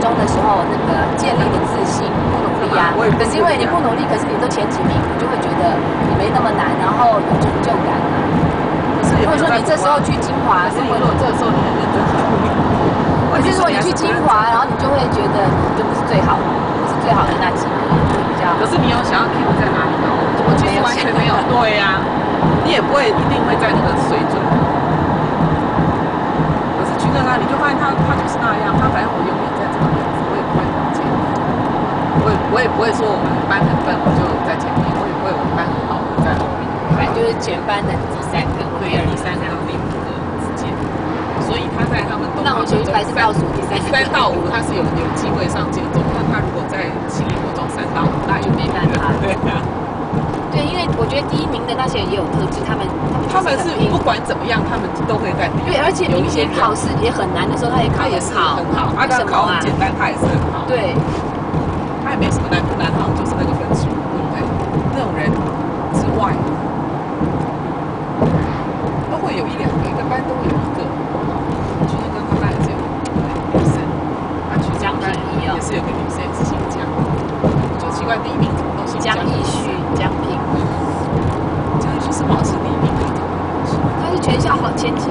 中的时候那个建立的自信，不努力啊。可是因为你不努力，可是你都前几名，你就会觉得你没那么难，然后有成就感啊。可是如果说你这时候去金华，可是如果这个时候你很认真去努力，可是如果你去清华，然后你就会觉得你就不是最好的，不是最好的那几名，就比较。可是你有想要 keep 在哪里吗？我其实完全没有。对呀、你也不会一定会在那个水准。可是去到那里就发现他他就是那样，他反正我永远在这个位置，我也不会往前。我也不会说我们班很笨，我就在前面；我也不会我们班很好，我在后面。反正就是全班的第三个，对，第三个到第五个之间，所以他在他们都那我学习排是倒数第三个三到五他是有有机会上建中，那他如果在心理国中三到五，那就没办法对啊，对，因为我觉得第一名的那些人也有特质，他们他们是很拼不管怎么样，他们都会在第一。对，而且有一些考试也很难的时候，他也考他也是好，很好，而且啊他考很？简单，他也是很好，对，他也没什么难不难，好像就是那个分数，对不对？那种人之外，都会有一两个，一个班都会有一个。去年跟他班也是有女生，啊，去江班也是有个女生也是姓江，我就奇怪第一名怎么都姓江江？义旭、江平，江艺旭是保持第一名的，他是全校好前几